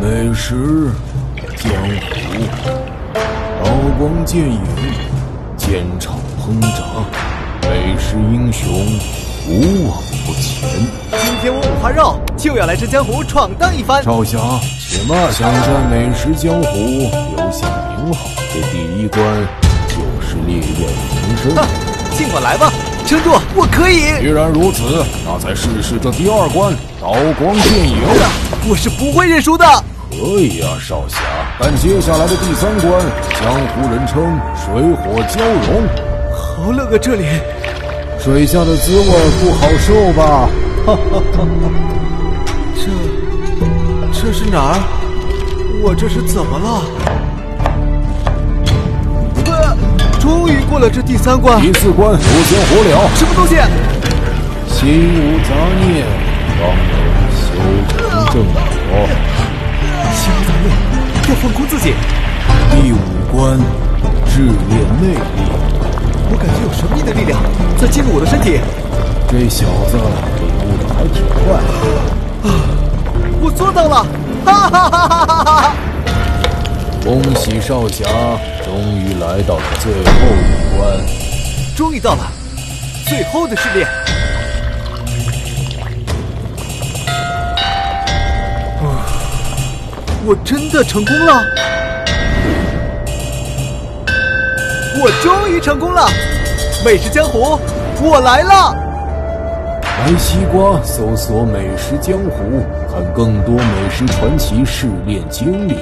美食江湖，刀光剑影，煎炒烹炸，美食英雄无往不前。今天我五花肉就要来这江湖闯荡一番。少侠，且慢！想在美食江湖留下名号，这第一关就是历练名声。尽管来吧，撑住，我可以。既然如此，那再试试这第二关——刀光剑影。我是不会认输的。可以啊，少侠。但接下来的第三关，江湖人称水火交融。好冷啊，这里。水下的滋味不好受吧？哈哈哈哈。这这是哪儿？我这是怎么了？过了这第三关。第四关，不鲜火燎。什么东西？心无杂念，方能修成正果。心无杂念，要放空自己。第五关，制炼内力。我感觉有神秘的力量在进入我的身体。这小子领悟的还挺快。啊！我做到了！哈哈哈哈哈哈！恭喜少侠，终于来到了最后一关。终于到了最后的试炼。我真的成功了！我终于成功了！美食江湖，我来了！来西瓜搜索“美食江湖”，看更多美食传奇试炼经历。